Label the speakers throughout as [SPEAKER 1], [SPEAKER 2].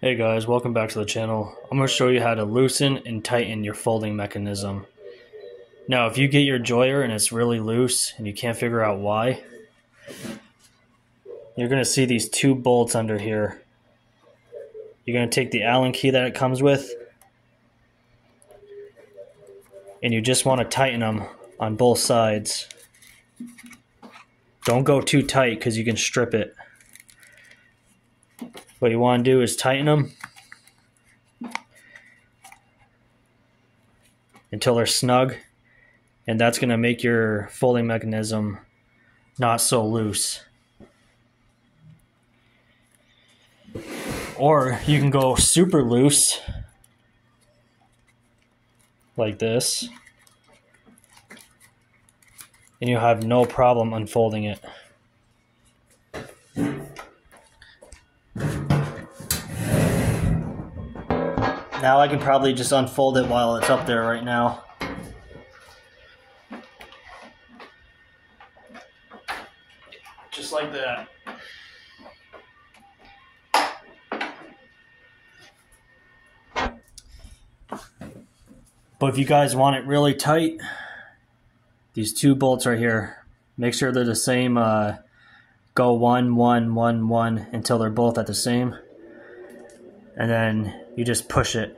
[SPEAKER 1] Hey guys, welcome back to the channel. I'm going to show you how to loosen and tighten your folding mechanism. Now if you get your Joyor and it's really loose and you can't figure out why, you're going to see these two bolts under here. You're going to take the Allen key that it comes with and you just want to tighten them on both sides. Don't go too tight because you can strip it. What you want to do is tighten them until they're snug and that's going to make your folding mechanism not so loose. Or you can go super loose like this and you have no problem unfolding it. Now I can probably just unfold it while it's up there right now. Just like that. But if you guys want it really tight, these two bolts right here, make sure they're the same. Uh, go one, one, one, one until they're both at the same. And then you just push it.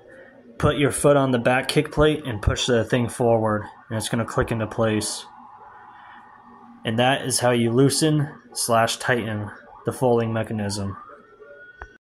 [SPEAKER 1] Put your foot on the back kick plate and push the thing forward, and it's going to click into place. And that is how you loosen slash tighten the folding mechanism.